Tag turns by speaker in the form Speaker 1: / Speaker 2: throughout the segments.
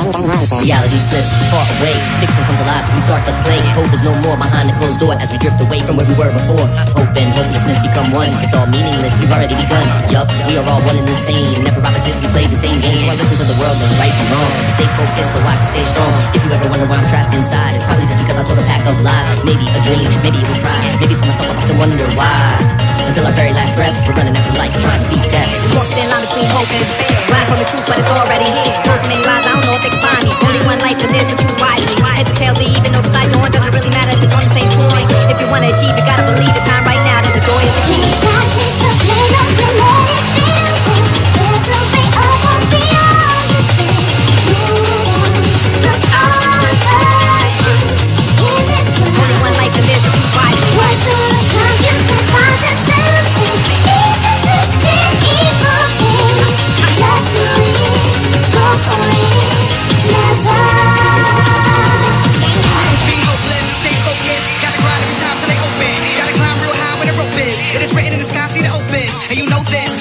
Speaker 1: Reality slips far away, fiction comes alive. We start to play. Hope is no more behind the closed door as we drift away from where we were before. Hope and hopelessness become one. It's all meaningless. We've already begun. Yup, we are all one and the same. Never opposites. We play the same game. So I listen to the world and right from wrong. Stay focused so I can stay strong. If you ever wonder why I'm trapped inside, it's probably just because I told a pack of lies. Maybe a dream, maybe it was pride. Maybe for myself I often wonder why. Until our very last breath, we're running after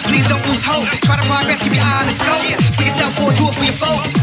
Speaker 2: Please don't lose hope. Try to progress, keep your eye on the
Speaker 3: scope. For yourself do it for
Speaker 4: your folks.